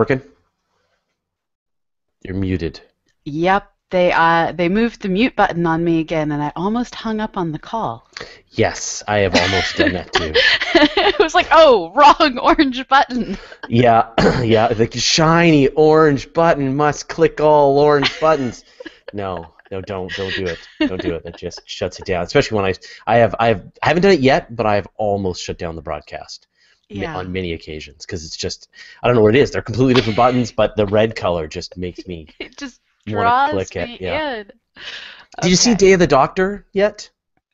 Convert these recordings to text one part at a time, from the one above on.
working? You're muted. Yep, they uh they moved the mute button on me again, and I almost hung up on the call. Yes, I have almost done that too. it was like, oh, wrong orange button. Yeah, yeah, the shiny orange button must click all orange buttons. No, no, don't, don't do it. Don't do it. It just shuts it down. Especially when I, I have, I have, I haven't done it yet, but I have almost shut down the broadcast Yeah. on many occasions because it's just, I don't know what it is. They're completely different buttons, but the red color just makes me. It just draws click it, yeah. in. Did you see Day of the Doctor yet?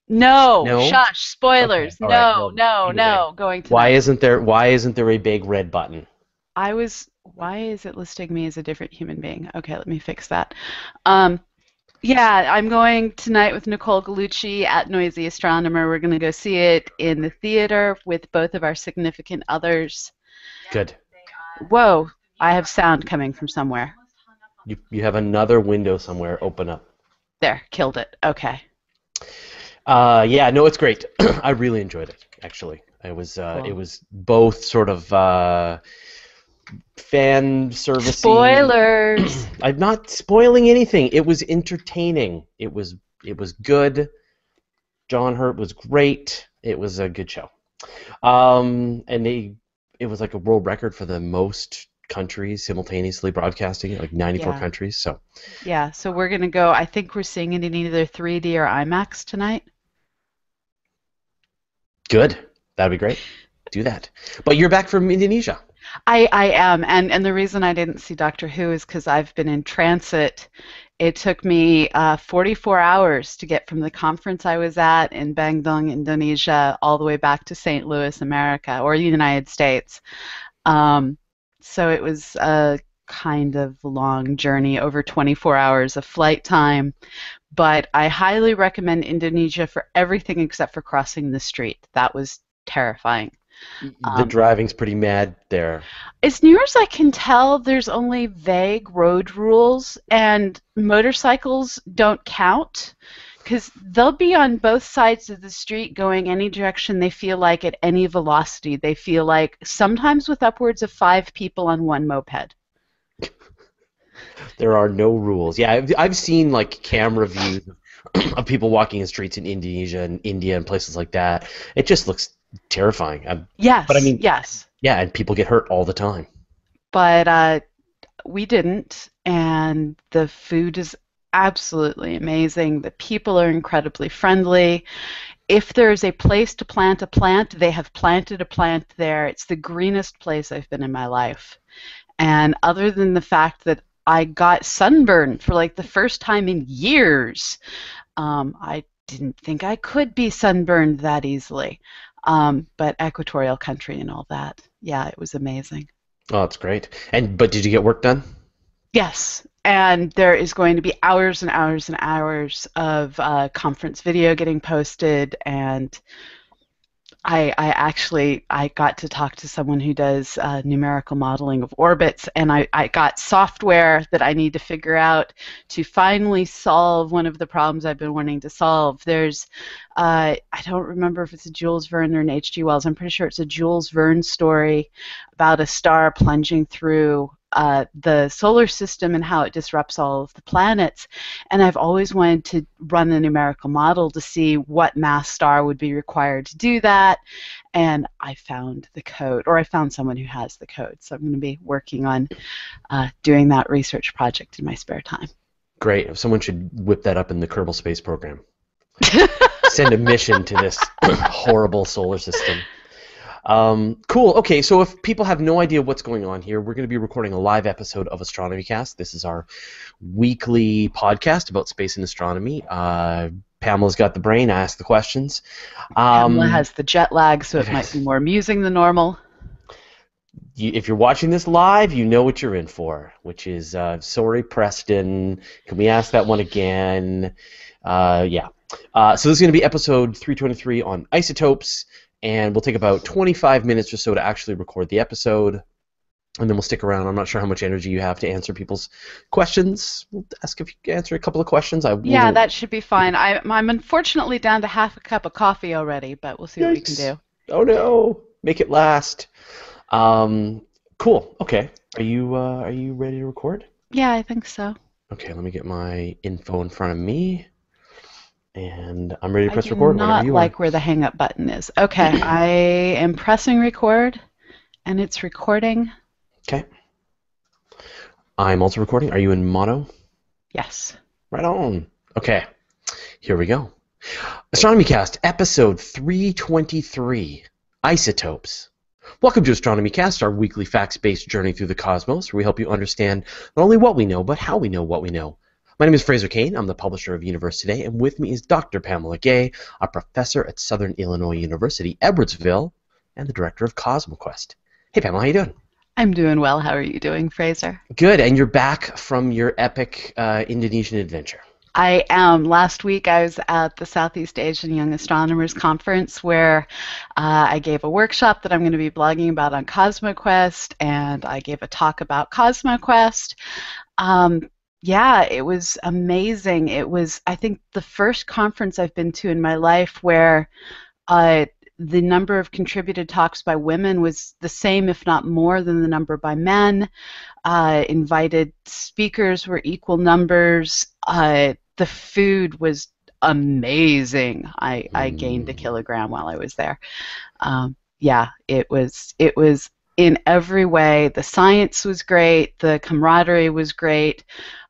No, No? shush, spoilers. Okay, all right, no, no, no, going to Why isn't there? Why isn't there a big red button? I was. Why is it listing me as a different human being? Okay, let me fix that. Um, yeah, I'm going tonight with Nicole Gugliucci at Noisy Astronomer. We're going to go see it in the theater with both of our significant others. Good. Whoa, I have sound coming from somewhere. You you have another window somewhere. Open up. There, killed it. Okay. Uh, yeah, no, it's great. I really enjoyed it. Actually, it was uh, Cool. it was both sort of uh, fan service. Spoilers. I'm not spoiling anything. It was entertaining. It was it was good. John Hurt was great. It was a good show. Um, and they it was like a world record for the most countries simultaneously broadcasting, it, like 94 Yeah. countries. So yeah, so we're going to go. I think we're seeing it in either 3D or IMAX tonight. good. That'd be great. Do that. But you're back from Indonesia. I, I am, and, and the reason I didn't see Doctor Who is because I've been in transit. It took me uh, 44 hours to get from the conference I was at in Bandung, Indonesia, all the way back to St. Louis, America, or the United States. Um, so it was a kind of long journey, over 24 hours of flight time. But I highly recommend Indonesia for everything except for crossing the street. That was terrifying. The Um, driving's pretty mad there. As near as I can tell, there's only vague road rules, and motorcycles don't count because they'll be on both sides of the street going any direction they feel like at any velocity. They feel like sometimes with upwards of five people on one moped. There are no rules. Yeah, I've, I've seen like camera views of people walking in streets in Indonesia and India and places like that. It just looks terrifying. i Yes, But I mean- yes. yeah, and people get hurt all the time. but uh, we didn't, and the food is absolutely amazing. The people are incredibly friendly. If there's a place to plant a plant, they have planted a plant there. It's the greenest place I've been in my life. And other than the fact that I got sunburned for like the first time in years, um, I didn't think I could be sunburned that easily. Um, but equatorial country and all that. Yeah, it was amazing. Oh, that's great. And but did you get work done? Yes, and there is going to be hours and hours and hours of uh, conference video getting posted, and I, I actually I got to talk to someone who does uh, numerical modeling of orbits, and I, I got software that I need to figure out to finally solve one of the problems I've been wanting to solve. There's uh, I don't remember if it's a Jules Verne or an H.G. Wells. I'm pretty sure it's a Jules Verne story about a star plunging through uh, the solar system and how it disrupts all of the planets. And I've always wanted to run a numerical model to see what mass star would be required to do that. And I found the code, or I found someone who has the code. So I'm going to be working on uh, doing that research project in my spare time. Great. Someone should whip that up in the Kerbal Space Program. Send a mission to this horrible solar system. Um, cool. Okay, so if people have no idea what's going on here, we're going to be recording a live episode of Astronomy Cast. This is our weekly podcast about space and astronomy. Uh, Pamela's got the brain. I ask the questions. Um, Pamela has the jet lag, so it might be more amusing than normal. you, if you're watching this live, you know what you're in for, which is uh, sorry, Preston. Can we ask that one again? Uh, yeah. Uh, so this is going to be episode 323 on isotopes, and we'll take about 25 minutes or so to actually record the episode, and then we'll stick around. I'm not sure how much energy you have to answer people's questions. We'll ask if you can answer a couple of questions. I Yeah, will- that should be fine. I, I'm unfortunately down to half a cup of coffee already, but we'll see what we can do. Oh no, make it last. Um, Cool. Okay. Are you uh, are you ready to record? Yeah, I think so. Okay. Let me get my info in front of me, and I'm ready to press record whenever you like where the hang up button is. Okay, I am pressing record, and it's recording. Okay. I'm also recording. Are you in mono? Yes. Right on. Okay. Here we go. Astronomy Cast, episode 323 Isotopes. Welcome to Astronomy Cast, our weekly facts based journey through the cosmos, where we help you understand not only what we know, but how we know what we know. My name is Fraser Cain. I'm the publisher of Universe Today, and with me is Dr. Pamela Gay, a professor at Southern Illinois University, Edwardsville, and the director of CosmoQuest. Hey, Pamela, how are you doing? I'm doing well. How are you doing, Fraser? Good, and you're back from your epic uh, Indonesian adventure. I am. Last week I was at the Southeast Asian Young Astronomers Conference where uh, I gave a workshop that I'm going to be blogging about on CosmoQuest, and I gave a talk about CosmoQuest. Um, yeah, it was amazing. It was, I think, the first conference I've been to in my life where uh, the number of contributed talks by women was the same, if not more, than the number by men. Uh, invited speakers were equal numbers. Uh, the food was amazing. I, I gained a Mm. kilogram while I was there. Um, yeah, it was it was in every way. The science was great. The camaraderie was great.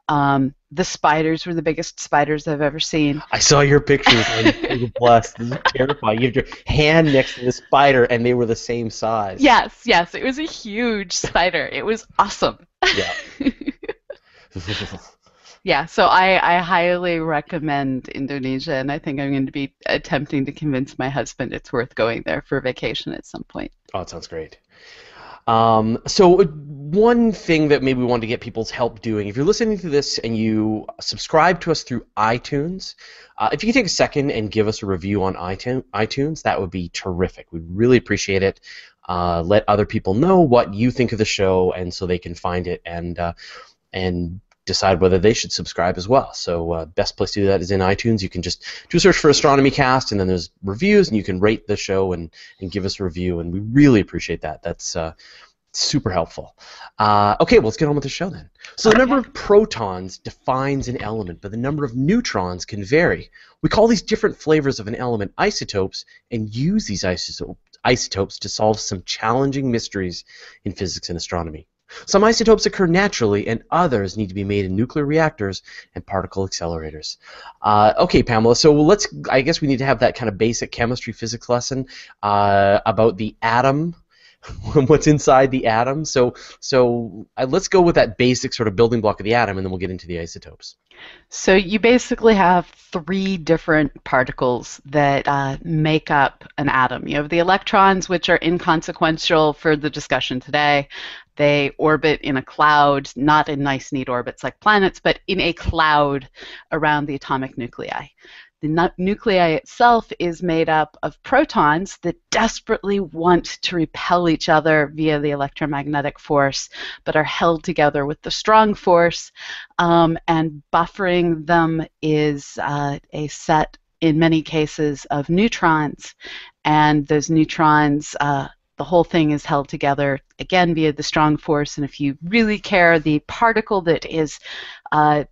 Um, the spiders were the biggest spiders I've ever seen. I saw your pictures on Google Plus. This is terrifying. You have your hand next to the spider, and they were the same size. Yes, yes, it was a huge spider. It was awesome. Yeah. Yeah, so I, I highly recommend Indonesia, and I think I'm going to be attempting to convince my husband it's worth going there for vacation at some point. oh, it sounds great. Um, so uh, one thing that maybe we want to get people's help doing, if you're listening to this and you subscribe to us through iTunes, uh, if you could take a second and give us a review on iTunes, iTunes that would be terrific. We'd really appreciate it. Uh, let other people know what you think of the show, and so they can find it and uh, and decide whether they should subscribe as well. So uh, best place to do that is in iTunes. You can just do a search for Astronomy Cast, and then there's reviews, and you can rate the show and, and give us a review, and we really appreciate that. That's uh, super helpful. Uh, okay, well, let's get on with the show then. So the number of protons defines an element, but the number of neutrons can vary. We call these different flavors of an element isotopes and use these isotope, isotopes to solve some challenging mysteries in physics and astronomy. Some isotopes occur naturally, and others need to be made in nuclear reactors and particle accelerators. Uh, okay, Pamela. So let's. I guess we need to have that kind of basic chemistry physics lesson uh, about the atom, what's inside the atom. So, so uh, let's go with that basic sort of building block of the atom, and then we'll get into the isotopes. So you basically have three different particles that uh, make up an atom. You have the electrons, which are inconsequential for the discussion today. They orbit in a cloud, not in nice, neat orbits like planets, but in a cloud around the atomic nuclei. The nu- nuclei itself is made up of protons that desperately want to repel each other via the electromagnetic force, but are held together with the strong force. Um, and buffering them is uh, a set, in many cases, of neutrons. And those neutrons, uh, the whole thing is held together again via the strong force. And if you really care, the particle that is uh,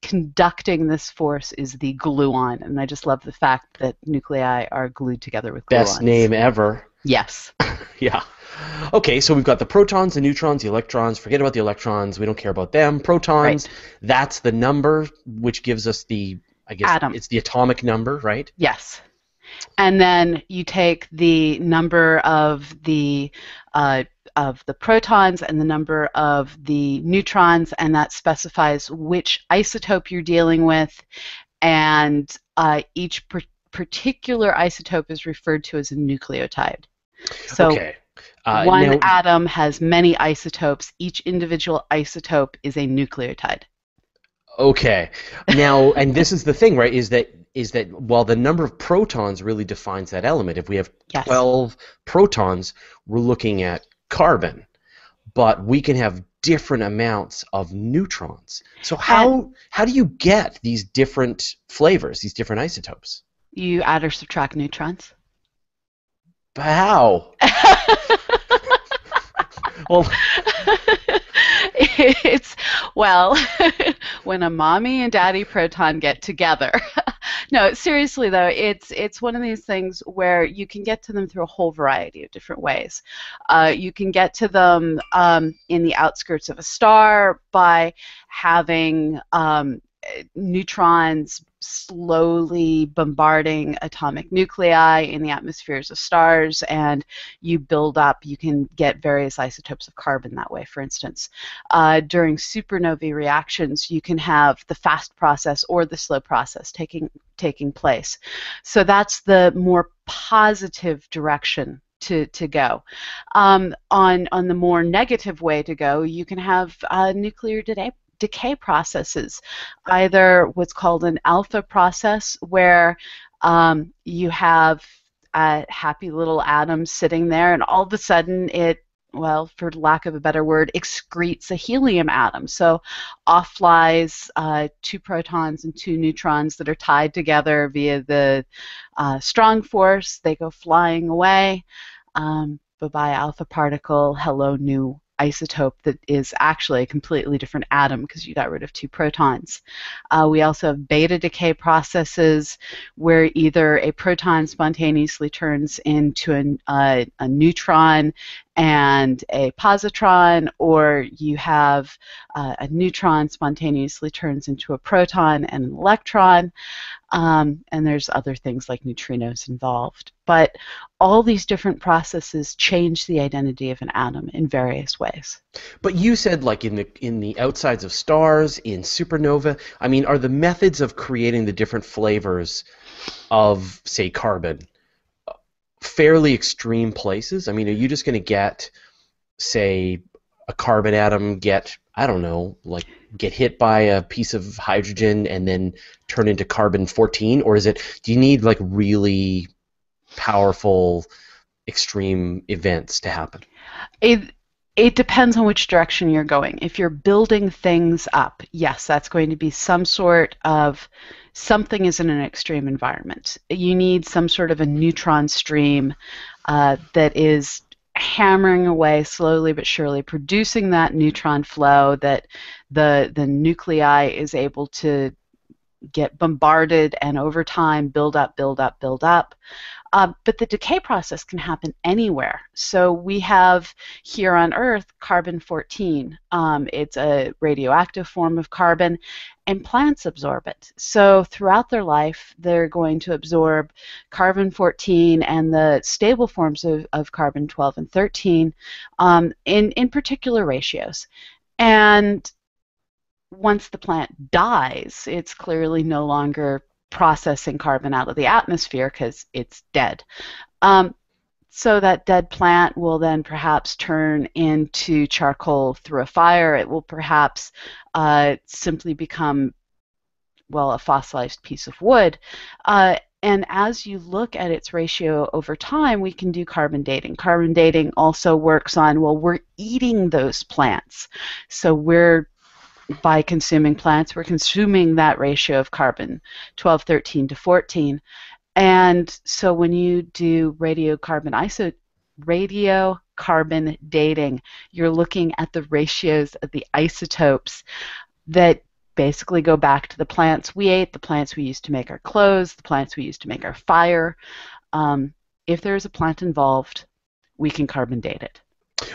conducting this force is the gluon. And I just love the fact that nuclei are glued together with gluons. Best name ever. Yes. Yeah. Okay, so we've got the protons, the neutrons, the electrons. Forget about the electrons. We don't care about them. Protons, that's the number which gives us the, I guess Atom. it's the atomic number, right? Yes. And then you take the number of the uh, of the protons and the number of the neutrons, and that specifies which isotope you're dealing with, and uh, each per- particular isotope is referred to as a nucleotide. So okay. Uh, one atom has many isotopes. Each individual isotope is a nucleotide. Okay. Now, and this is the thing, right? Is that is that while the number of protons really defines that element, if we have Yes. 12 protons, we're looking at carbon, but we can have different amounts of neutrons. So how how do you get these different flavors, these different isotopes? You add or subtract neutrons. How? well, it's well, when a mommy and daddy proton get together. no, seriously though, it's it's one of these things where you can get to them through a whole variety of different ways. Uh, you can get to them um, in the outskirts of a star by having um, neutrons slowly bombarding atomic nuclei in the atmospheres of stars, and you build up, you can get various isotopes of carbon that way, for instance. Uh, during supernovae reactions, you can have the fast process or the slow process taking, taking place. So that's the more positive direction to, to go. Um, on, on the more negative way to go, you can have uh, nuclear decay, decay processes, either what's called an alpha process, where um, you have a happy little atom sitting there, and all of a sudden it well, for lack of a better word, excretes a helium atom. So off flies uh, two protons and two neutrons that are tied together via the uh, strong force. They go flying away. Um, bye bye, alpha particle. Hello, new isotope that is actually a completely different atom because you got rid of two protons. Uh, we also have beta decay processes where either a proton spontaneously turns into an, uh, a neutron and a positron, or you have uh, a neutron spontaneously turns into a proton and an electron, um, and there's other things like neutrinos involved. But all these different processes change the identity of an atom in various ways. But you said like in the in the outsides of stars, in supernova. I mean, are the methods of creating the different flavors of say carbon fairly extreme places? I mean, are you just going to get, say, a carbon atom get, I don't know, like get hit by a piece of hydrogen and then turn into carbon 14? Or is it, do you need like really powerful, extreme events to happen? It, it depends on which direction you're going. If you're building things up, yes, that's going to be some sort of something is in an extreme environment. You need some sort of a neutron stream uh, that is hammering away slowly but surely, producing that neutron flow that the the nuclei is able to get bombarded and over time build up, build up, build up. Uh, but the decay process can happen anywhere. So we have here on Earth carbon 14. Um, it's a radioactive form of carbon, and plants absorb it. So throughout their life, they're going to absorb carbon 14 and the stable forms of, of carbon 12 and 13 um, in, in particular ratios. And once the plant dies, it's clearly no longer processing carbon out of the atmosphere because it's dead. Um, so that dead plant will then perhaps turn into charcoal through a fire. It will perhaps uh, simply become, well, a fossilized piece of wood. Uh, and as you look at its ratio over time, we can do carbon dating. Carbon dating also works on, well, we're eating those plants. So we're by consuming plants, we're consuming that ratio of carbon, 12, 13 to 14. And so when you do radiocarbon iso radiocarbon dating, you're looking at the ratios of the isotopes that basically go back to the plants we ate, the plants we used to make our clothes, the plants we used to make our fire. Um, if there's a plant involved, we can carbon date it.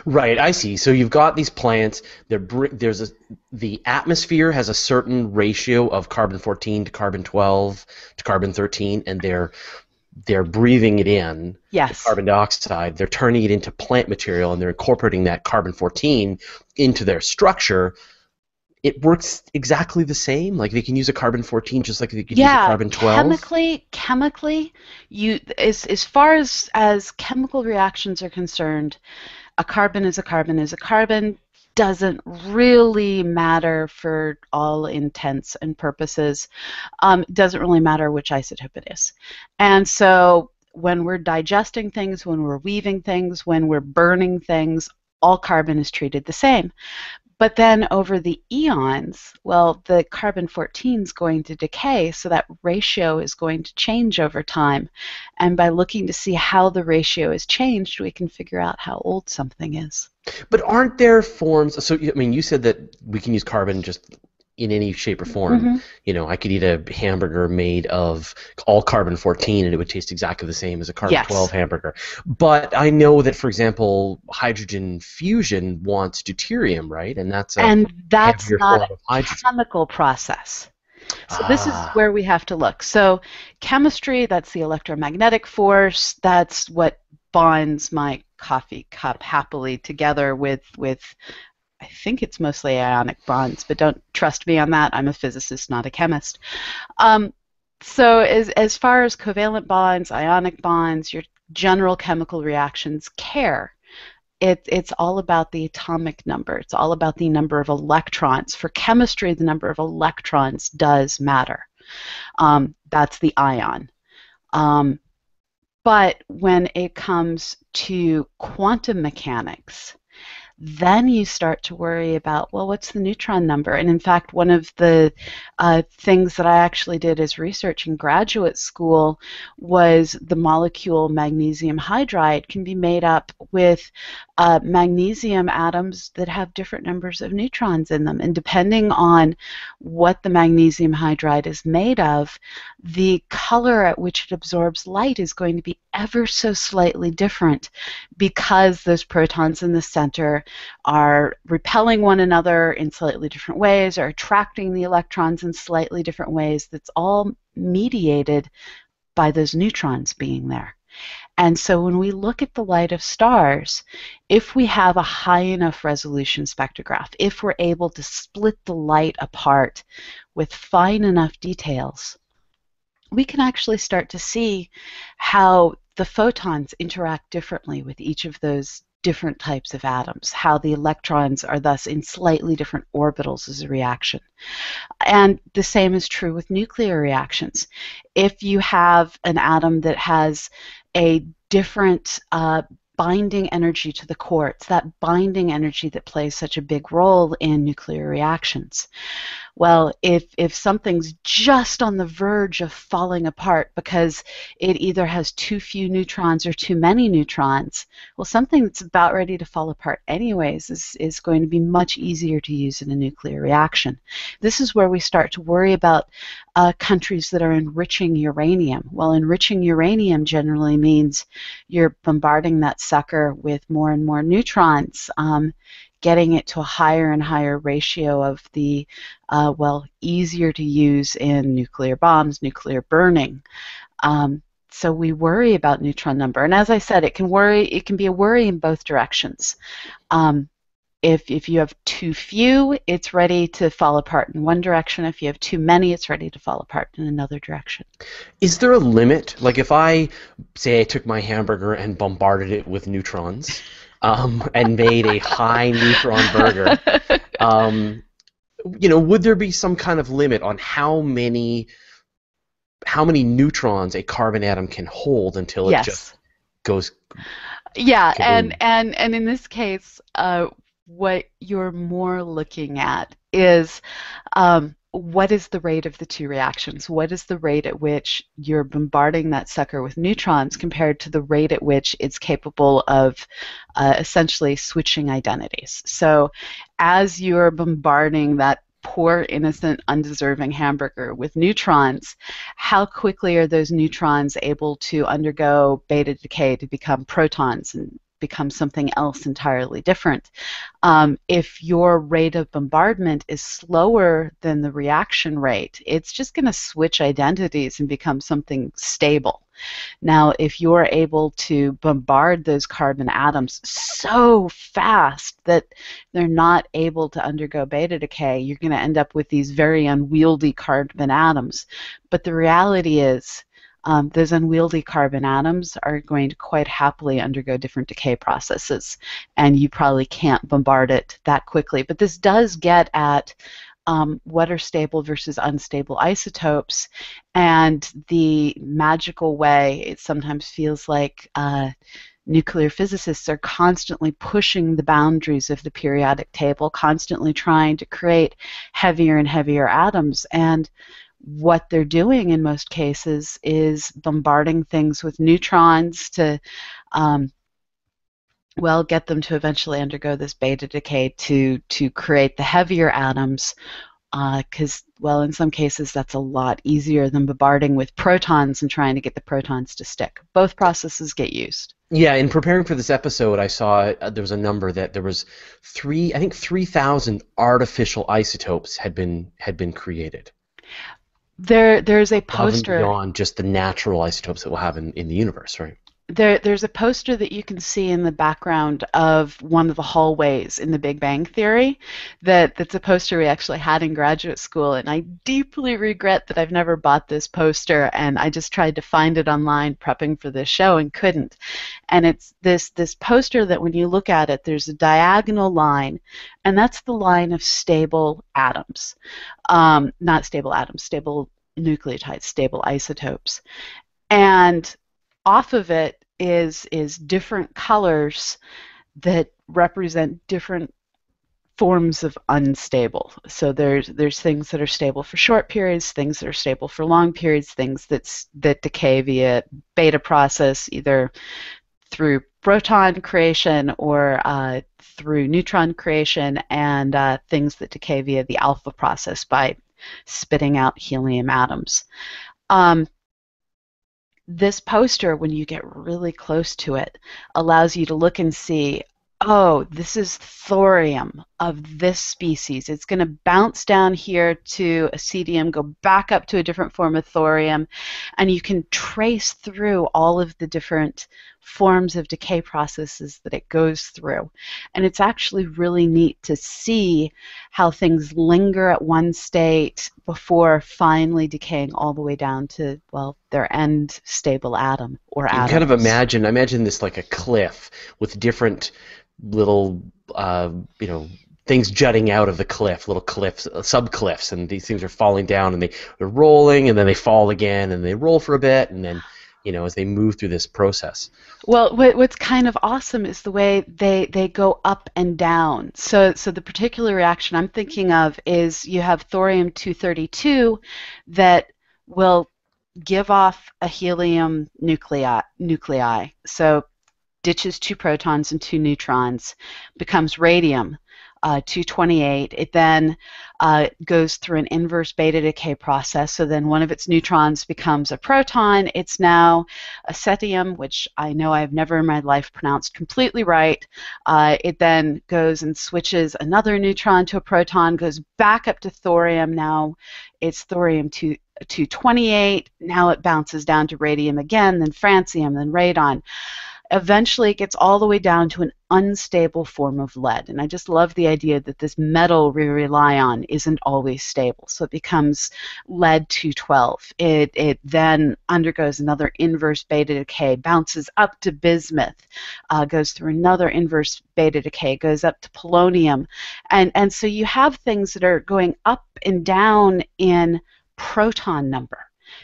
Right, I see. So you've got these plants. There's a the atmosphere has a certain ratio of carbon 14 to carbon 12 to carbon 13, and they're they're breathing it in. Yes. carbon dioxide. They're turning it into plant material, and they're incorporating that carbon 14 into their structure. It works exactly the same. Like they can use a carbon 14 just like they could yeah, use a carbon 12. chemically, chemically, you as as far as as chemical reactions are concerned a carbon is a carbon is a carbon doesn't really matter for all intents and purposes. Um, doesn't really matter which isotope it is. And so when we're digesting things, when we're weaving things, when we're burning things, all carbon is treated the same. But then over the eons, well, the carbon 14 is going to decay, so that ratio is going to change over time. And by looking to see how the ratio has changed, we can figure out how old something is. But aren't there forms? So, I mean, you said that we can use carbon just in any shape or form. Mhm. You know, I could eat a hamburger made of all carbon 14 and it would taste exactly the same as a carbon Yes. 12 hamburger. But I know that, for example, hydrogen fusion wants deuterium, right? And that's a And that's not a chemical process. So this is Ah. where we have to look. So chemistry, that's the electromagnetic force. That's what bonds my coffee cup happily together with with I think it's mostly ionic bonds, but don't trust me on that. I'm a physicist, not a chemist. Um, so as as far as covalent bonds, ionic bonds, your general chemical reactions care. It, it's all about the atomic number. It's all about the number of electrons. For chemistry, the number of electrons does matter. Um, that's the ion. Um, but when it comes to quantum mechanics, then you start to worry about, well, what's the neutron number? And in fact, one of the uh, things that I actually did as research in graduate school was the molecule magnesium hydride can be made up with uh, magnesium atoms that have different numbers of neutrons in them. And depending on what the magnesium hydride is made of, the color at which it absorbs light is going to be ever so slightly different because those protons in the center are repelling one another in slightly different ways, or attracting the electrons in slightly different ways. That's all mediated by those neutrons being there. And so when we look at the light of stars, if we have a high enough resolution spectrograph, if we're able to split the light apart with fine enough details, we can actually start to see how the photons interact differently with each of those different types of atoms, how the electrons are thus in slightly different orbitals as a reaction. And the same is true with nuclear reactions. If you have an atom that has a different uh, binding energy to the core, it's that binding energy that plays such a big role in nuclear reactions. Well, if, if something's just on the verge of falling apart because it either has too few neutrons or too many neutrons, well, something that's about ready to fall apart anyways is, is going to be much easier to use in a nuclear reaction. This is where we start to worry about uh, countries that are enriching uranium. Well, enriching uranium generally means you're bombarding that sucker with more and more neutrons. Um, getting it to a higher and higher ratio of the, uh, well, easier to use in nuclear bombs, nuclear burning. Um, so we worry about neutron number, and as I said, it can worry. It can be a worry in both directions. Um, if if you have too few, it's ready to fall apart in one direction. If you have too many, it's ready to fall apart in another direction. Is there a limit? Like if I say I took my hamburger and bombarded it with neutrons, um, and made a high neutron burger, um, you know, would there be some kind of limit on how many how many neutrons a carbon atom can hold until it yes. just goes? Yeah, and and and in this case, uh, what you're more looking at is um, what is the rate of the two reactions? What is the rate at which you're bombarding that sucker with neutrons compared to the rate at which it's capable of uh, essentially switching identities? So, as you're bombarding that poor, innocent, undeserving hamburger with neutrons, how quickly are those neutrons able to undergo beta decay to become protons and become something else entirely different? Um, if your rate of bombardment is slower than the reaction rate, it's just going to switch identities and become something stable. Now, if you're able to bombard those carbon atoms so fast that they're not able to undergo beta decay, you're going to end up with these very unwieldy carbon atoms. But the reality is, um, those unwieldy carbon atoms are going to quite happily undergo different decay processes, and you probably can't bombard it that quickly. But this does get at um, what are stable versus unstable isotopes, and the magical way it sometimes feels like uh, nuclear physicists are constantly pushing the boundaries of the periodic table, constantly trying to create heavier and heavier atoms. And what they're doing in most cases is bombarding things with neutrons to, um, well, get them to eventually undergo this beta decay to to create the heavier atoms. Because, uh, well, in some cases that's a lot easier than bombarding with protons and trying to get the protons to stick. Both processes get used. Yeah, in preparing for this episode, I saw uh, there was a number that there was three, I think, three thousand artificial isotopes had been had been created. There, there's a poster beyond just the natural isotopes that we'll have in, in the universe, right? There, there's a poster that you can see in the background of one of the hallways in the Big Bang Theory. That that's a poster we actually had in graduate school, and I deeply regret that I've never bought this poster. And I just tried to find it online prepping for this show and couldn't. And it's this this poster that when you look at it, there's a diagonal line, and that's the line of stable atoms, um, not stable atoms, stable nucleotides, stable isotopes, and off of it is is different colors that represent different forms of unstable. So there's there's things that are stable for short periods, things that are stable for long periods, things that's that decay via beta process, either through proton creation or uh, through neutron creation, and uh, things that decay via the alpha process by spitting out helium atoms. Um, this poster, when you get really close to it, allows you to look and see, oh, this is thorium of this species. It's going to bounce down here to actinium, go back up to a different form of thorium, and you can trace through all of the different forms of decay processes that it goes through. And it's actually really neat to see how things linger at one state before finally decaying all the way down to, well, their end stable atom or you atoms. kind of imagine, imagine this like a cliff with different little, uh, you know, things jutting out of the cliff, little cliffs, uh, sub cliffs, and these things are falling down, and they, they're rolling, and then they fall again, and they roll for a bit, and then you know, as they move through this process. Well, what, what's kind of awesome is the way they, they go up and down. So, so the particular reaction I'm thinking of is you have thorium 232 that will give off a helium nuclei. nuclei. So ditches two protons and two neutrons, becomes radium uh, 228. It then uh, goes through an inverse beta decay process. So then one of its neutrons becomes a proton. It's now actinium, which I know I've never in my life pronounced completely right. Uh, it then goes and switches another neutron to a proton, goes back up to thorium. Now it's thorium 2. 228. Now it bounces down to radium again, then francium, then radon eventually it gets all the way down to an unstable form of lead. And I just love the idea that this metal we rely on isn't always stable. So it becomes lead 212. It, it then undergoes another inverse beta decay, bounces up to bismuth, uh, goes through another inverse beta decay, goes up to polonium. And, and so you have things that are going up and down in proton number.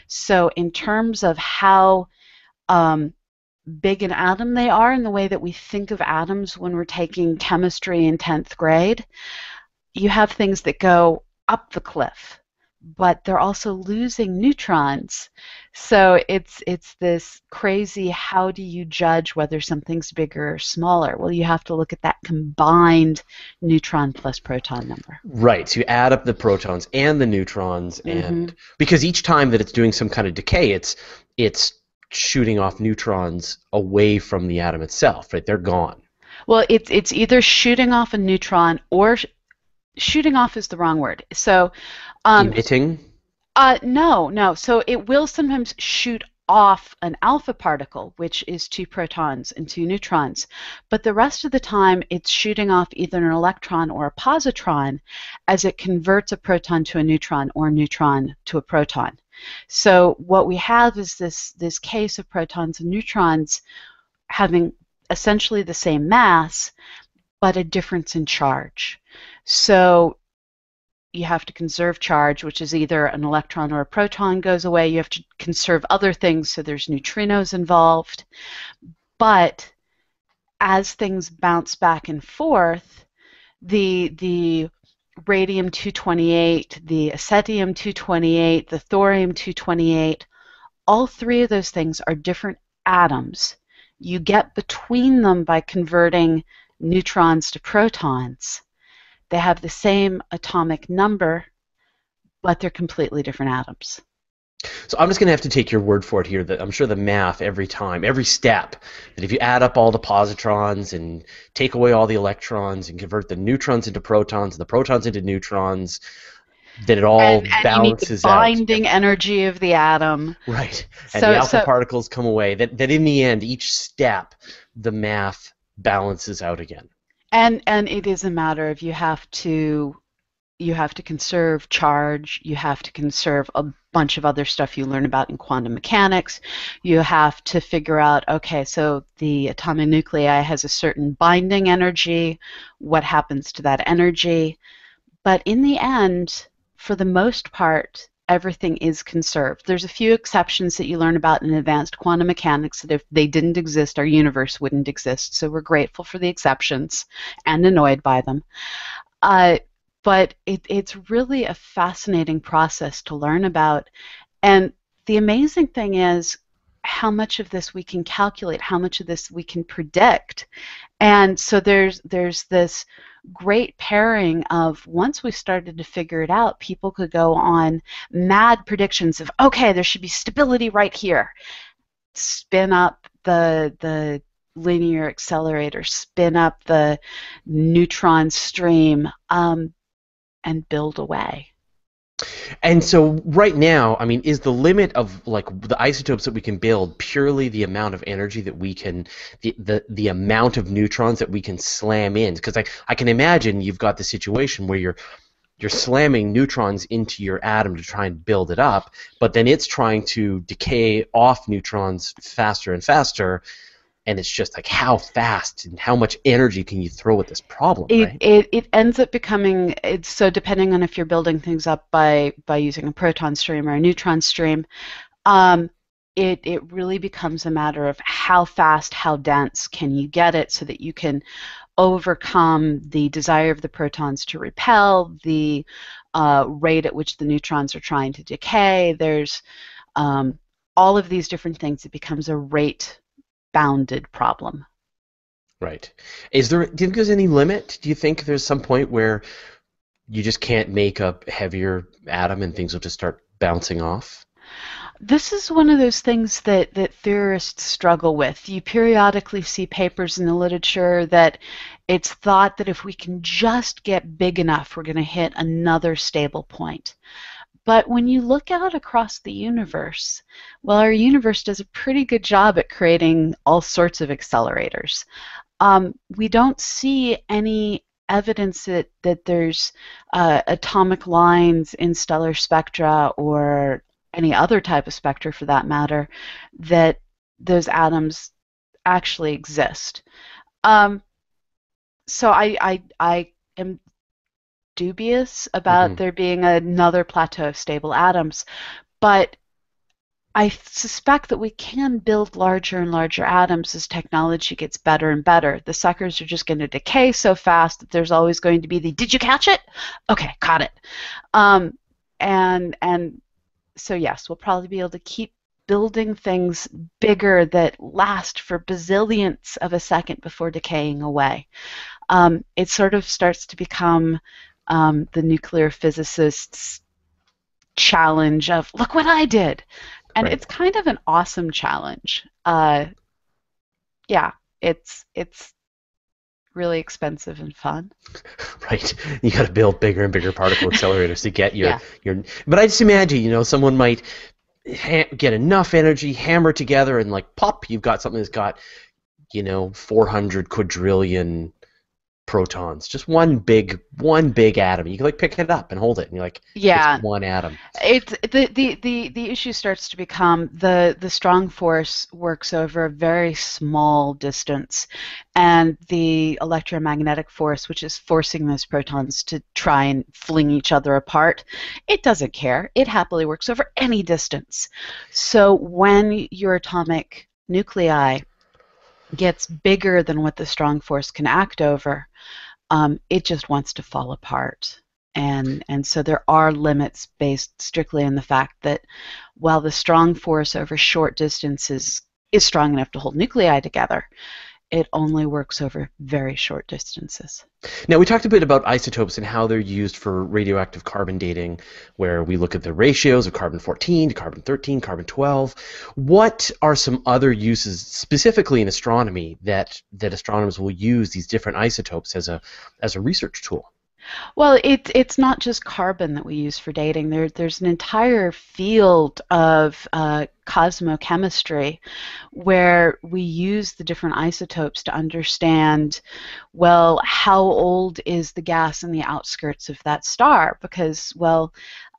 So in terms of how um, big an atom they are in the way that we think of atoms when we're taking chemistry in 10th grade. You have things that go up the cliff, but they're also losing neutrons. So it's it's this crazy how do you judge whether something's bigger or smaller? Well, you have to look at that combined neutron plus proton number. Right. So you add up the protons and the neutrons and mm-hmm. because each time that it's doing some kind of decay, it's it's shooting off neutrons away from the atom itself, right? They're gone. Well, it's it's either shooting off a neutron or sh- shooting off is the wrong word. So um, emitting. Uh, no, no. So it will sometimes shoot off an alpha particle, which is two protons and two neutrons. But the rest of the time, it's shooting off either an electron or a positron as it converts a proton to a neutron or a neutron to a proton. So what we have is this, this case of protons and neutrons having essentially the same mass, but a difference in charge. So you have to conserve charge, which is either an electron or a proton goes away. You have to conserve other things, so there's neutrinos involved. But as things bounce back and forth, the the radium 228, the actinium 228, the thorium 228, all three of those things are different atoms. You get between them by converting neutrons to protons. They have the same atomic number, but they're completely different atoms. So I'm just going to have to take your word for it here that I'm sure the math every time, every step, that if you add up all the positrons and take away all the electrons and convert the neutrons into protons and the protons into neutrons, that it all and, and balances you need the binding out. energy of the atom. Right. And So- the alpha so- particles come away. That that in the end, each step, the math balances out again. And and it is a matter of you have to you have to conserve charge, you have to conserve a bunch of other stuff you learn about in quantum mechanics. You have to figure out okay, so the atomic nuclei has a certain binding energy, what happens to that energy? But in the end, for the most part, everything is conserved. There's a few exceptions that you learn about in advanced quantum mechanics that if they didn't exist, our universe wouldn't exist. So we're grateful for the exceptions and annoyed by them. Uh, but it, it's really a fascinating process to learn about. And the amazing thing is how much of this we can calculate, how much of this we can predict. And so there's there's this great pairing of once we started to figure it out, people could go on mad predictions of okay, there should be stability right here. Spin up the the linear accelerator, spin up the neutron stream, um, and build away. And so right now, I mean, is the limit of like the isotopes that we can build purely the amount of energy that we can, the the, the amount of neutrons that we can slam in? Because I, I can imagine you've got the situation where you're you're slamming neutrons into your atom to try and build it up, but then it's trying to decay off neutrons faster and faster, and it's just like how fast and how much energy can you throw at this problem, It, right? it, it ends up becoming it's so depending on if you're building things up by by using a proton stream or a neutron stream, um, it it really becomes a matter of how fast, how dense can you get it so that you can overcome the desire of the protons to repel, the uh, rate at which the neutrons are trying to decay. There's um, all of these different things. It becomes a rate bounded problem. Right. Is there? Do you think there's any limit? Do you think there's some point where you just can't make a heavier atom and things will just start bouncing off? This is one of those things that, that theorists struggle with. You periodically see papers in the literature that it's thought that if we can just get big enough, we're going to hit another stable point. But when you look out across the universe, well, our universe does a pretty good job at creating all sorts of accelerators. Um, we don't see any evidence that, that there's uh, atomic lines in stellar spectra or any other type of spectra for that matter, that those atoms actually exist. Um, so I, I, I am dubious about Mhm. there being another plateau of stable atoms, but I suspect that we can build larger and larger atoms as technology gets better and better. The suckers are just going to decay so fast that there's always going to be the "Did you catch it? Okay, caught it." Um, and and so yes, we'll probably be able to keep building things bigger that last for bazillionths of a second before decaying away. Um, it sort of starts to become um, the nuclear physicists' challenge of look what I did, and Right. it's kind of an awesome challenge. Uh, yeah, it's it's really expensive and fun. Right. You got to build bigger and bigger particle accelerators to get your Yeah. your. But I just imagine, you know, someone might ha- get enough energy, hammer together, and like pop, you've got something that's got, you know, 400 quadrillion protons. Just one big one big atom. You can like pick it up and hold it, and you're like, Yeah, it's one atom. It's the, the, the, the issue starts to become the, the strong force works over a very small distance, and the electromagnetic force, which is forcing those protons to try and fling each other apart, it doesn't care. It happily works over any distance. So when your atomic nuclei gets bigger than what the strong force can act over, um, it just wants to fall apart. And, and so there are limits based strictly on the fact that while the strong force over short distances is strong enough to hold nuclei together, it only works over very short distances. Now, we talked a bit about isotopes and how they're used for radioactive carbon dating, where we look at the ratios of carbon 14 to carbon 13, carbon 12. What are some other uses, specifically in astronomy, that, that astronomers will use these different isotopes as a, as a research tool? Well, it's it's not just carbon that we use for dating. There, there's an entire field of uh, cosmochemistry where we use the different isotopes to understand, well, how old is the gas in the outskirts of that star? Because, well,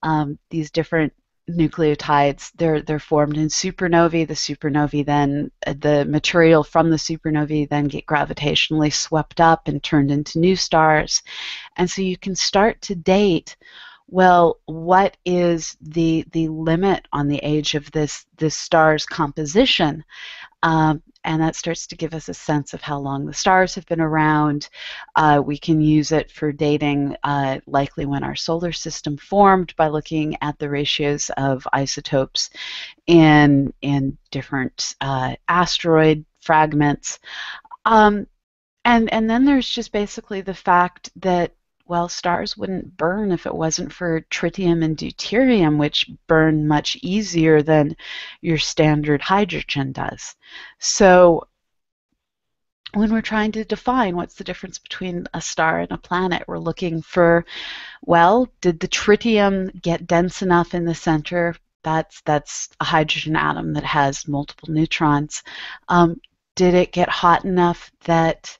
um, these different nucleotides they're they're formed in supernovae. The supernovae then uh, the material from the supernovae then get gravitationally swept up and turned into new stars. And so you can start to date well what is the the limit on the age of this this star's composition? Um, and that starts to give us a sense of how long the stars have been around. Uh, we can use it for dating uh, likely when our solar system formed by looking at the ratios of isotopes in, in different uh, asteroid fragments. Um, and, and then there's just basically the fact that well, stars wouldn't burn if it wasn't for tritium and deuterium, which burn much easier than your standard hydrogen does. So when we're trying to define what's the difference between a star and a planet, we're looking for, well, did the tritium get dense enough in the center? That's that's a hydrogen atom that has multiple neutrons. Um, did it get hot enough that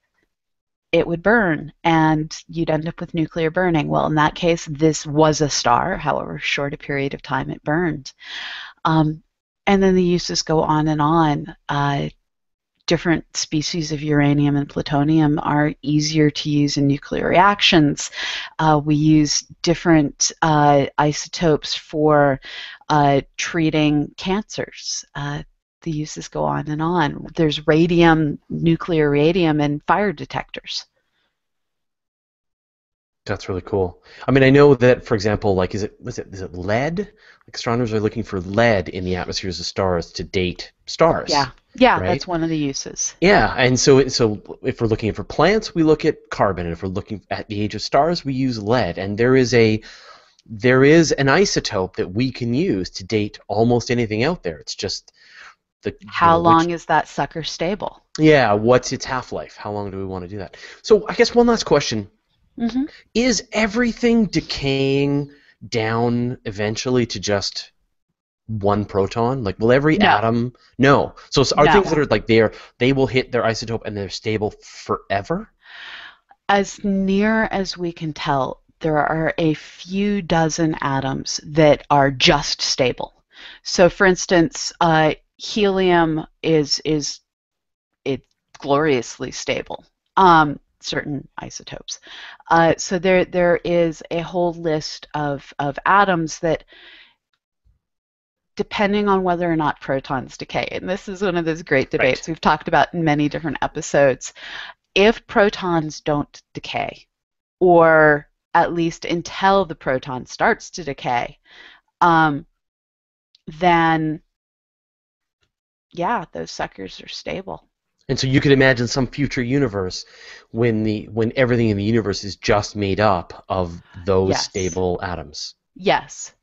it would burn and you'd end up with nuclear burning. Well, in that case, this was a star, however short a period of time it burned. Um, and then the uses go on and on. Uh, different species of uranium and plutonium are easier to use in nuclear reactions. Uh, we use different uh, isotopes for uh, treating cancers. The uses go on and on. There's radium, nuclear radium, and fire detectors. That's really cool. I mean, I know that, for example, like, is it was it is it lead? Like astronomers are looking for lead in the atmospheres of stars to date stars. Yeah, yeah, right? that's one of the uses. Yeah, and so so if we're looking for plants, we look at carbon, and if we're looking at the age of stars, we use lead. And there is a there is an isotope that we can use to date almost anything out there. It's just the, how you know, long which, is that sucker stable? Yeah, what's its half life? How long do we want to do that? So I guess one last question: mm-hmm. Is everything decaying down eventually to just one proton? Like, will every no. atom? No. So are no. things that are like they're they will hit their isotope and they're stable forever? As near as we can tell, there are a few dozen atoms that are just stable. So, for instance, uh, helium is is it's gloriously stable. Um, certain isotopes. Uh, so there there is a whole list of of atoms that depending on whether or not protons decay. And this is one of those great debates right. we've talked about in many different episodes. If protons don't decay, or at least until the proton starts to decay, um, then yeah, those suckers are stable. And so you could imagine some future universe when the when everything in the universe is just made up of those yes. stable atoms. Yes.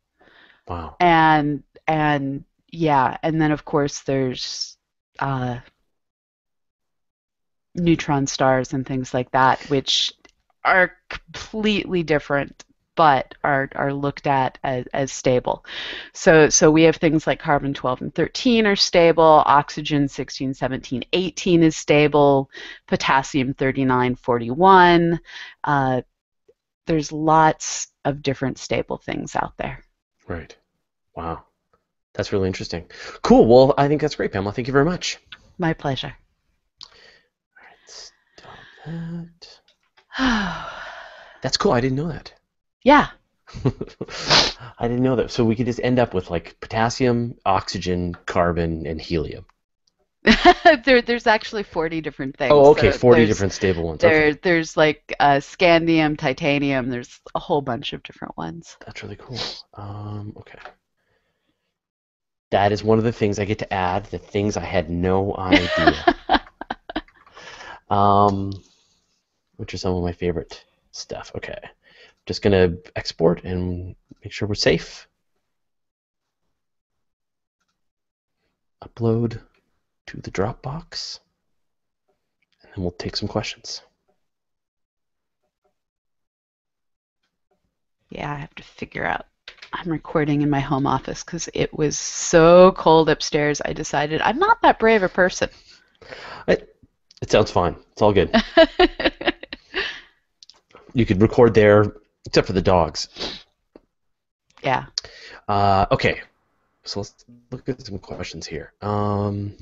Wow. And and yeah, and then of course there's uh, neutron stars and things like that, which are completely different but are, are looked at as, as stable. So, so we have things like carbon 12 and 13 are stable, oxygen 16, 17, 18 is stable, potassium 39, 41. Uh, there's lots of different stable things out there. Right. Wow. That's really interesting. Cool. Well, I think that's great, Pamela. Thank you very much. My pleasure. All right, stop that. that's cool. I didn't know that. Yeah. I didn't know that. So we could just end up with like potassium, oxygen, carbon, and helium. there, there's actually 40 different things. Oh, okay, So 40 different stable ones. There, Okay. there's like uh, scandium, titanium. There's a whole bunch of different ones. That's really cool. Um, okay. That is one of the things I get to add, the things I had no idea. um, which are some of my favorite stuff. Okay. Just going to export and make sure we're safe. Upload to the Dropbox. And then we'll take some questions. Yeah, I have to figure out. I'm recording in my home office because it was so cold upstairs. I decided I'm not that brave a person. It, it sounds fine. It's all good. You could record there, except for the dogs. yeah. Uh, okay, so let's look at some questions here. Um,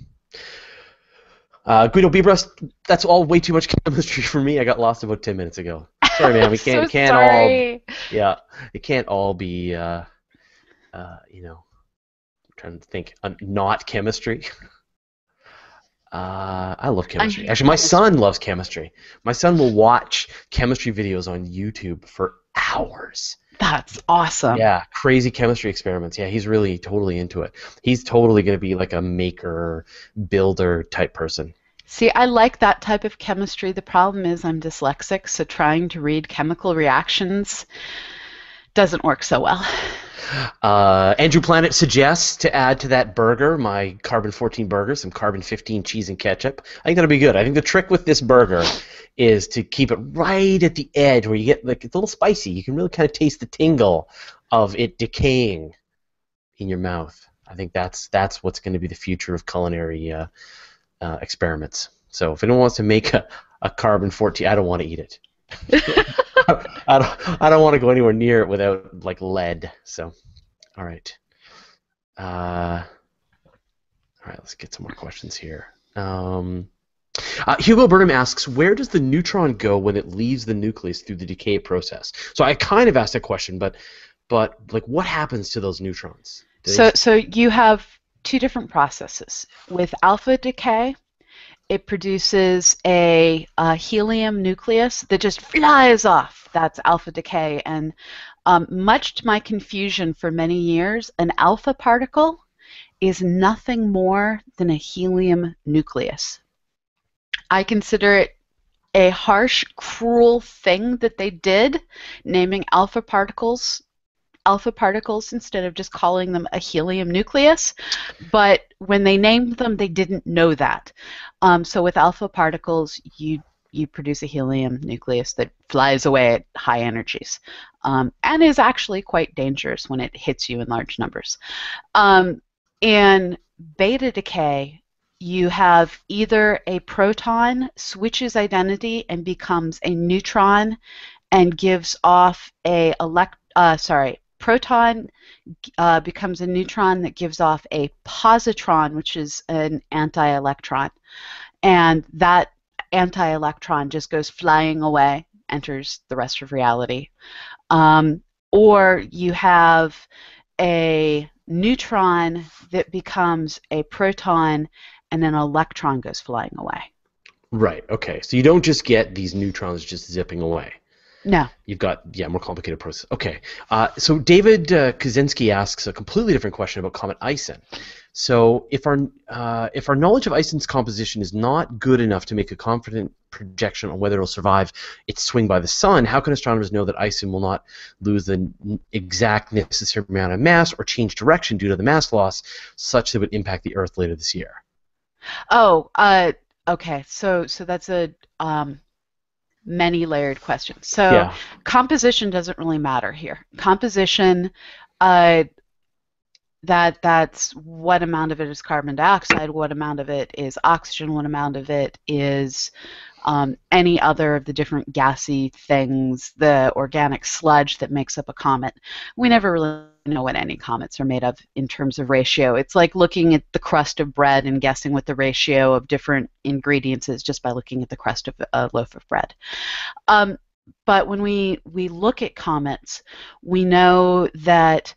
uh, Guido Bibras, that's all way too much chemistry for me. I got lost about ten minutes ago. Sorry, man. We can't so can't all yeah. It can't all be uh, uh, you know. I'm trying to think. Uh, not chemistry. Uh, I love chemistry. hate Actually, my chemistry. son loves chemistry. My son will watch chemistry videos on YouTube for hours. That's awesome. Yeah, crazy chemistry experiments. Yeah, he's really totally into it. He's totally going to be like a maker, builder type person. See, I like that type of chemistry. The problem is I'm dyslexic, so trying to read chemical reactions doesn't work so well. Uh, Andrew Planet suggests to add to that burger, my carbon 14 burger, some carbon 15 cheese and ketchup. I think that'll be good. I think the trick with this burger is to keep it right at the edge where you get like it's a little spicy. You can really kind of taste the tingle of it decaying in your mouth. I think that's that's what's going to be the future of culinary uh, uh, experiments. So if anyone wants to make a, a carbon 14, I don't want to eat it. I don't, I don't want to go anywhere near it without like lead. So, all right. Uh, all right, let's get some more questions here. Um, uh, Hugo Burnham asks, where does the neutron go when it leaves the nucleus through the decay process? So I kind of asked that question, but but like, what happens to those neutrons? So, so you have two different processes. With alpha decay, it produces a, uh helium nucleus that just flies off. That's alpha decay. And um, much to my confusion for many years, an alpha particle is nothing more than a helium nucleus. I consider it a harsh, cruel thing that they did, naming alpha particles alpha particles instead of just calling them a helium nucleus. But when they named them, they didn't know that. Um, so with alpha particles, you you produce a helium nucleus that flies away at high energies um, and is actually quite dangerous when it hits you in large numbers. Um, in beta decay, you have either a proton switches identity and becomes a neutron and gives off a elect uh, sorry proton uh, becomes a neutron that gives off a positron which is an anti-electron and that anti-electron just goes flying away enters the rest of reality um, or you have a neutron that becomes a proton and an electron goes flying away right. Okay. So you don't just get these neutrons just zipping away. No You've got yeah more complicated process. Okay, uh, so David uh, Kaczynski asks a completely different question about comet Ison. So if our uh, if our knowledge of Ison's composition is not good enough to make a confident projection on whether it will survive its swing by the sun, how can astronomers know that Ison will not lose the exact necessary amount of mass or change direction due to the mass loss, such that it would impact the Earth later this year? Oh, uh, okay. So, so that's a um, many layered questions. So, yeah. composition doesn't really matter here. Composition, uh, that that's what amount of it is carbon dioxide, what amount of it is oxygen, what amount of it is um, any other of the different gassy things, the organic sludge that makes up a comet. We never really know what any comets are made of in terms of ratio. It's like looking at the crust of bread and guessing what the ratio of different ingredients is just by looking at the crust of a loaf of bread. Um, but when we, we look at comets, we know that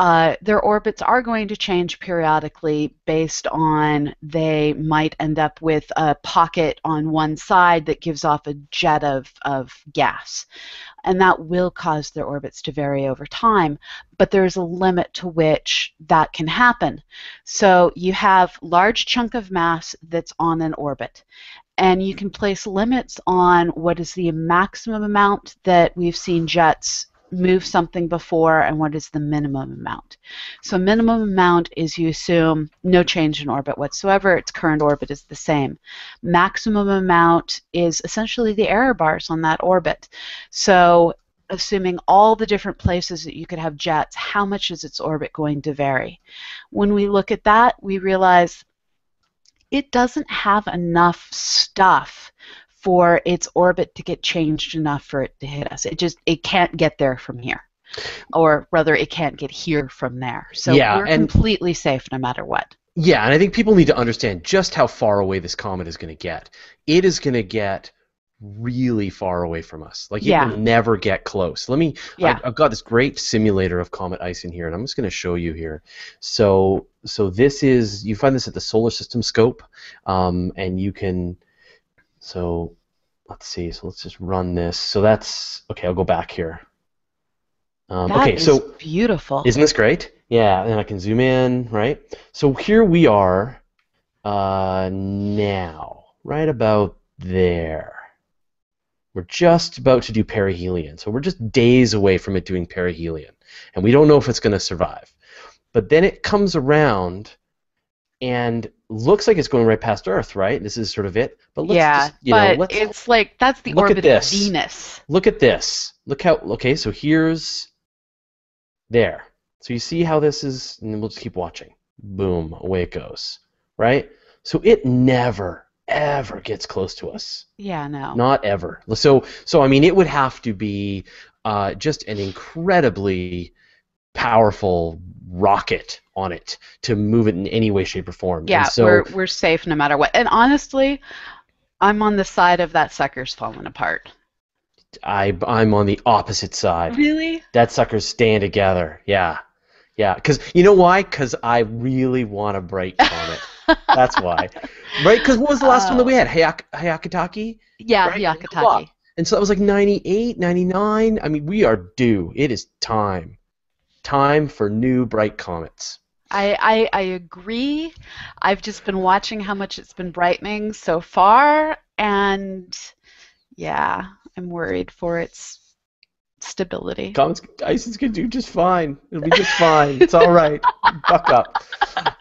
uh, their orbits are going to change periodically based on they might end up with a pocket on one side that gives off a jet of, of gas. And that will cause their orbits to vary over time, but there's a limit to which that can happen. So you have large chunk of mass that's on an orbit, and you can place limits on what is the maximum amount that we've seen jets move something before and what is the minimum amount. So minimum amount is you assume no change in orbit whatsoever, its current orbit is the same. Maximum amount is essentially the error bars on that orbit. So assuming all the different places that you could have jets, how much is its orbit going to vary? When we look at that, we realize it doesn't have enough stuff for its orbit to get changed enough for it to hit us. It just it can't get there from here. Or rather it can't get here from there. So Yeah, we're and- completely safe no matter what. Yeah, and I think people need to understand just how far away this comet is going to get. It is going to get really far away from us. Like it Yeah. will never get close. Let me. Yeah. I, I've got this great simulator of comet Ison here, and I'm just going to show you here. So, so this is you find this at the Solar System Scope, um, and you can. So, let's see. So let's just run this. So that's okay. I'll go back here. Um, That okay, is so beautiful. isn't this great? Yeah, and I can zoom in, right? So here we are uh, now, right about there. We're just about to do perihelion, so we're just days away from it doing perihelion, and we don't know if it's going to survive. But then it comes around and looks like it's going right past Earth, right? This is sort of it. But let's yeah, just, you but know, let's it's like that's the orbit of this. Venus. look at this. Look how okay, so here's there. So you see how this is and we'll just keep watching. Boom, away it goes. Right? So it never ever gets close to us. Yeah, no. Not ever. So so I mean it would have to be uh, just an incredibly powerful rocket on it to move it in any way, shape, or form. yeah, so we're we're safe no matter what. And honestly, I'm on the side of that sucker's falling apart. I I'm on the opposite side. Really? That sucker's staying together. Yeah. Yeah. Because you know why? Because I really want a on it. That's why. Right? Because what was the last one that we had? Oh. Hayak- Hayakatake? Yeah, Right? Hyakutake. And so that was like 98, 99. I mean, we are due. It is time. Time for new bright comets. I, I I agree. I've just been watching how much it's been brightening so far, and yeah, I'm worried for its stability. Comets, ice is going to do just fine. It'll be just fine. It's all right. Buck up.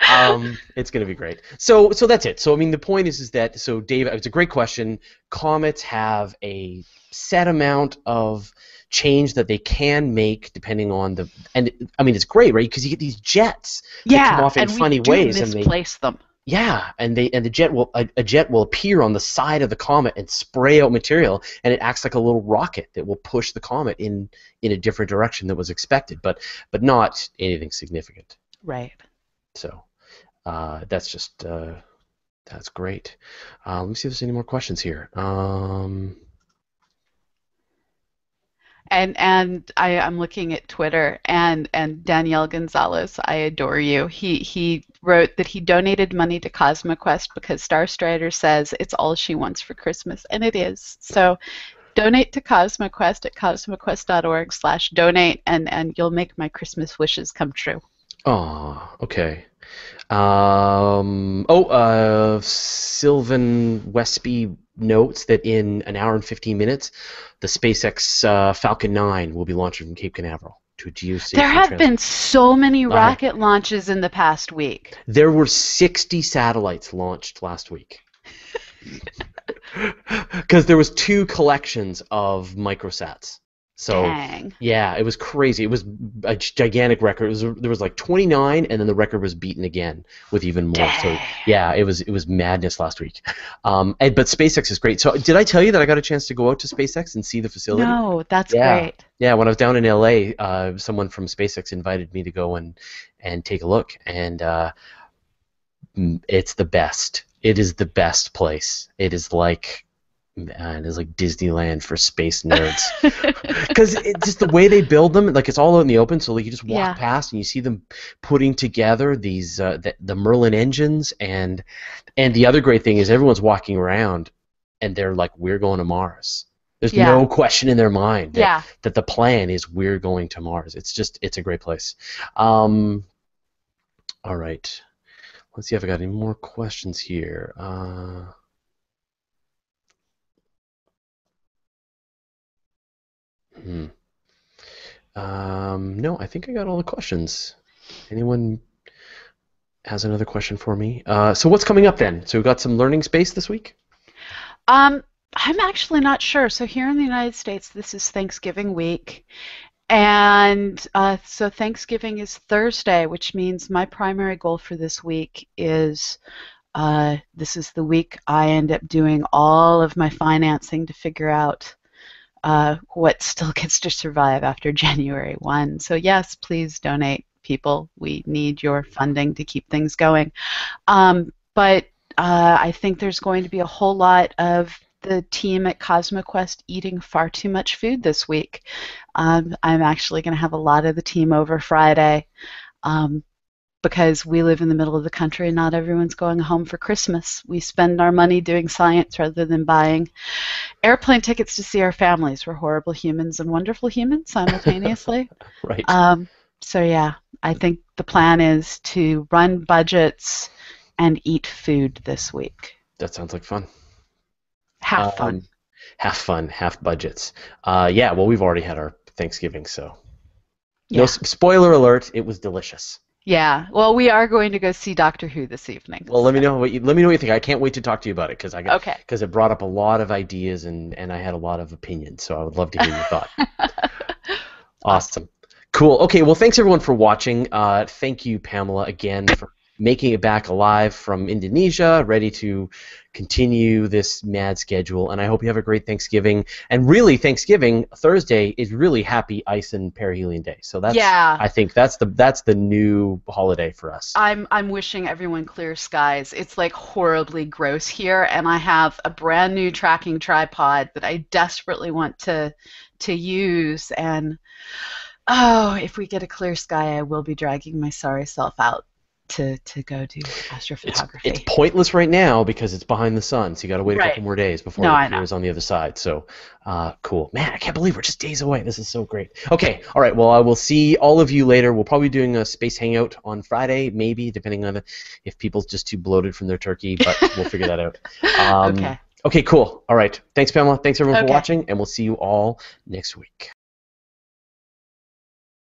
Um, it's going to be great. So, so that's it. So, I mean, the point is, is that so, Dave, it's a great question. Comets have a set amount of change that they can make depending on the, and I mean, it's great, right? Because you get these jets. yeah, come off in and funny we do ways and they- misplace them. Yeah, and they and the jet will a, a jet will appear on the side of the comet and spray out material, and it acts like a little rocket that will push the comet in in a different direction than was expected, but but not anything significant. Right. So uh, that's just uh, that's great. Uh, let me see if there's any more questions here. Um, And and I, I'm looking at Twitter and and Danielle Gonzalez, I adore you. He he wrote that he donated money to CosmoQuest because Star Strider says it's all she wants for Christmas, and it is. So donate to CosmoQuest at cosmoquest.org slash donate and, and you'll make my Christmas wishes come true. oh, okay. Um, oh, uh, Sylvan Westby notes that in an hour and 15 minutes, the SpaceX uh, Falcon 9 will be launching from Cape Canaveral to a geostation. There have been so many rocket launches in the past week. There were 60 satellites launched last week. Because there was two collections of microsats. So Dang. yeah, it was crazy. It was a gigantic record. It was there was like 29, and then the record was beaten again with even more. So yeah, it was it was madness last week. Um, and, but SpaceX is great. So did I tell you that I got a chance to go out to SpaceX and see the facility? No, that's Yeah. great. Yeah, when I was down in LA, uh, someone from SpaceX invited me to go and and take a look, and uh, it's the best. It is the best place. It is like Man, it's like Disneyland for space nerds. Because just the way they build them, like it's all out in the open, so like you just walk Yeah. past and you see them putting together these uh, the, the Merlin engines, and and the other great thing is everyone's walking around, and they're like, "We're going to Mars." There's Yeah. no question in their mind that, Yeah. that the plan is we're going to Mars. It's just it's a great place. Um, all right, let's see if I got any more questions here. Uh, Hmm. Um, no, I think I got all the questions. Anyone has another question for me? Uh, so what's coming up then? So we've got some learning space this week. Um, I'm actually not sure. So here in the United States, this is Thanksgiving week. And uh, so Thanksgiving is Thursday, which means my primary goal for this week is uh, this is the week I end up doing all of my financing to figure out uh, what still gets to survive after January 1. So, yes, please donate, people. We need your funding to keep things going. Um, but uh, I think there's going to be a whole lot of the team at CosmoQuest eating far too much food this week. Um, I'm actually going to have a lot of the team over Friday um, because we live in the middle of the country and not everyone's going home for Christmas. We spend our money doing science rather than buying airplane tickets to see our families. We're horrible humans and wonderful humans simultaneously. Right. Um, so yeah, I think the plan is to run budgets and eat food this week. that sounds like fun. Fun. Um, Half fun, half budgets. Uh, yeah. Well, we've already had our Thanksgiving, so no Yeah. s- spoiler alert. It was delicious. Yeah. Well, we are going to go see Doctor Who this evening. Well, let me know what you let me know what you think. I can't wait to talk to you about it because I got Okay. because it brought up a lot of ideas and and I had a lot of opinions. So I would love to hear your thought. Awesome. Cool. Okay. Well, thanks everyone for watching. Uh, thank you, Pamela, again for making it back alive from Indonesia, ready to continue this mad schedule. And I hope you have a great Thanksgiving. And really, Thanksgiving Thursday is really Happy Ison Perihelion Day. So that's Yeah. I think that's the that's the new holiday for us. I'm I'm wishing everyone clear skies. It's like horribly gross here, and I have a brand new tracking tripod that I desperately want to to use. And oh, if we get a clear sky, I will be dragging my sorry self out to to go do It's, astrophotography. it's pointless right now because it's behind the sun, so you got to wait a couple more days before No, it appears on the other side. So, uh, cool, man! I can't believe we're just days away. This is so great. Okay, all right. Well, I will see all of you later. We'll probably be doing a space hangout on Friday, maybe depending on if people's just too bloated from their turkey, but we'll figure that out. Um, okay. Okay, cool. All right. Thanks, Pamela. Thanks everyone for watching, and we'll see you all next week.